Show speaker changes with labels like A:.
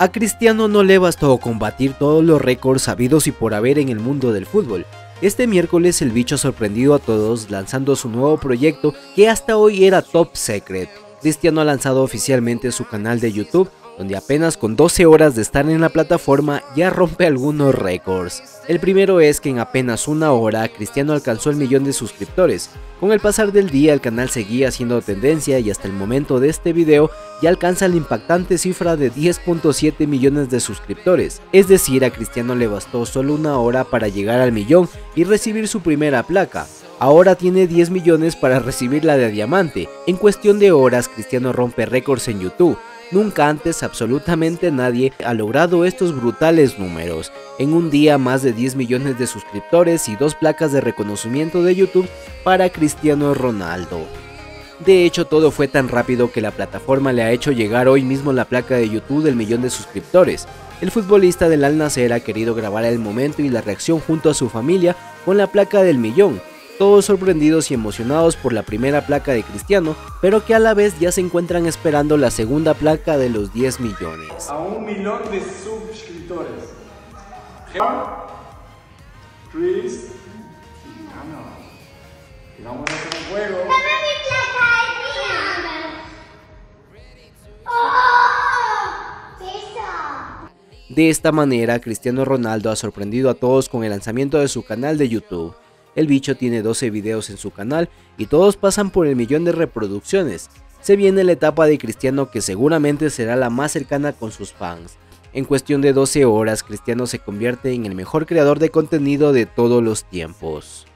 A: A Cristiano no le bastó combatir todos los récords sabidos y por haber en el mundo del fútbol. Este miércoles el bicho sorprendió a todos lanzando su nuevo proyecto que hasta hoy era top secret. Cristiano ha lanzado oficialmente su canal de YouTube donde apenas con 12 horas de estar en la plataforma ya rompe algunos récords. El primero es que en apenas una hora Cristiano alcanzó el millón de suscriptores. Con el pasar del día el canal seguía siendo tendencia y hasta el momento de este video ya alcanza la impactante cifra de 10.7 millones de suscriptores. Es decir, a Cristiano le bastó solo una hora para llegar al millón y recibir su primera placa. Ahora tiene 10 millones para recibir la de diamante. En cuestión de horas Cristiano rompe récords en YouTube Nunca antes absolutamente nadie ha logrado estos brutales números. En un día más de 10 millones de suscriptores y dos placas de reconocimiento de YouTube para Cristiano Ronaldo. De hecho, todo fue tan rápido que la plataforma le ha hecho llegar hoy mismo la placa de YouTube del millón de suscriptores. El futbolista del Al Nacer ha querido grabar el momento y la reacción junto a su familia con la placa del millón, todos sorprendidos y emocionados por la primera placa de Cristiano, pero que a la vez ya se encuentran esperando la segunda placa de los 10 millones.
B: A un millón de suscriptores. Chris, vamos a hacer un juego.
A: De esta manera, Cristiano Ronaldo ha sorprendido a todos con el lanzamiento de su canal de YouTube. El bicho tiene 12 videos en su canal y todos pasan por el millón de reproducciones. Se viene la etapa de Cristiano que seguramente será la más cercana con sus fans. En cuestión de 12 horas, Cristiano se convierte en el mejor creador de contenido de todos los tiempos.